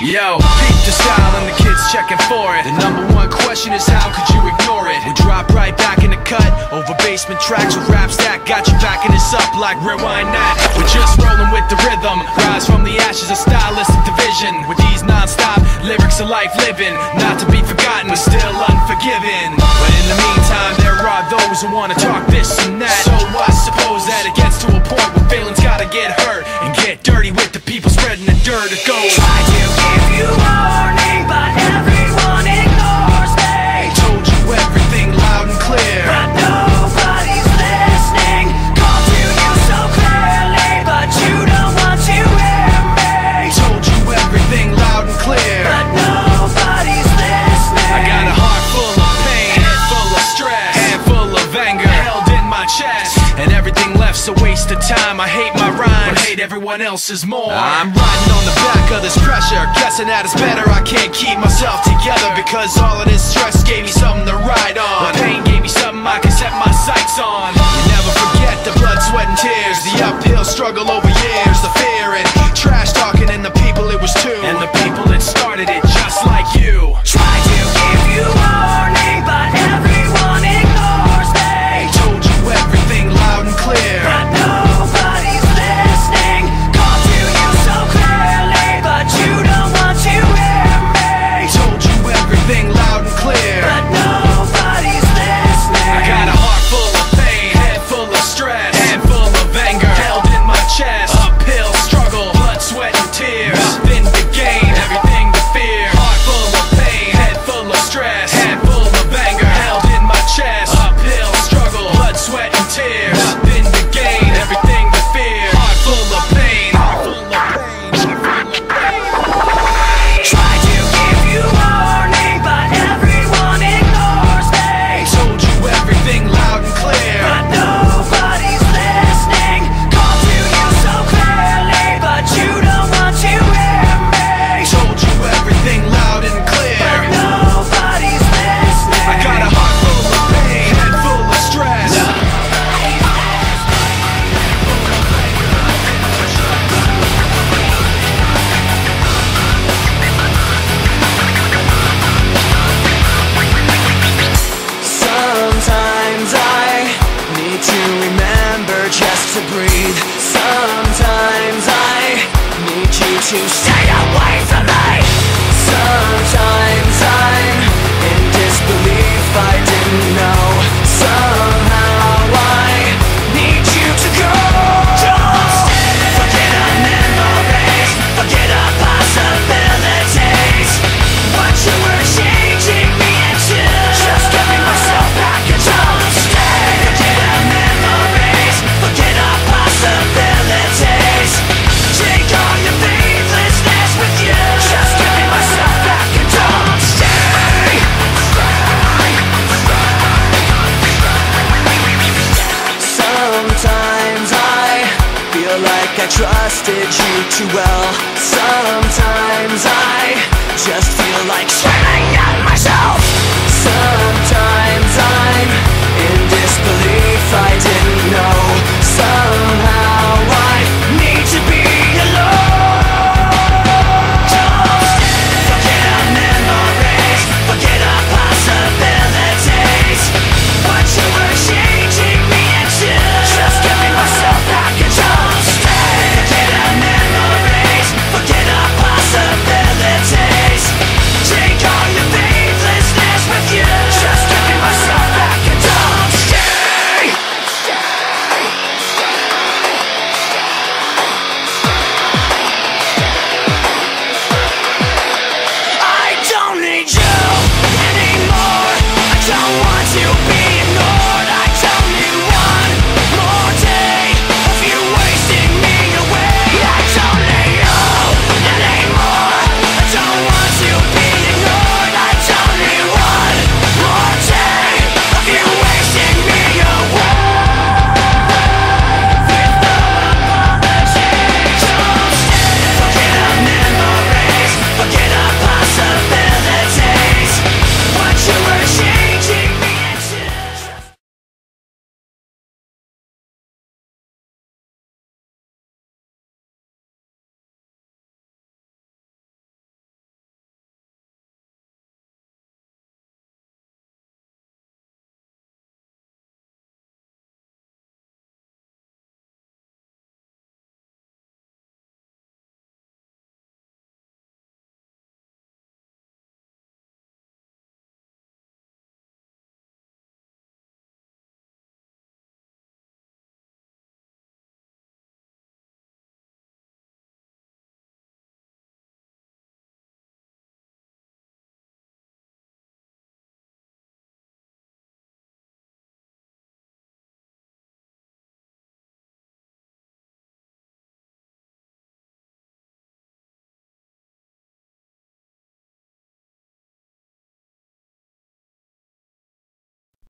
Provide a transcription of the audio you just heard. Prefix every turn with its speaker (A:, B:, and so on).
A: Yo, peep the style and the kids checking for it. The number one question is how could you ignore it? We drop right back in the cut. Over basement tracks with raps that Got you backing us up like rewind that. We're just rolling with the rhythm. Rise from the ashes of stylistic division. With these non-stop lyrics of life living. Not to be forgotten, but still unforgiven. But in the meantime there are those who wanna talk this and that So I suppose that
B: again.
A: I hate my rhyme, hate everyone else's more. Ah. I'm riding on the back of this pressure, guessing that it's better. I can't keep myself together because all of this stress gave me something to ride on. Pain gave me something I can set my sights on. You never forget the blood, sweat, and tears, the uphill struggle over to
B: breathe. Sometimes I need you to stay away from me. Sometimes I'm in disbelief. I didn't know like I trusted you too well. Sometimes I just feel like shitting out myself. Sometimes I'm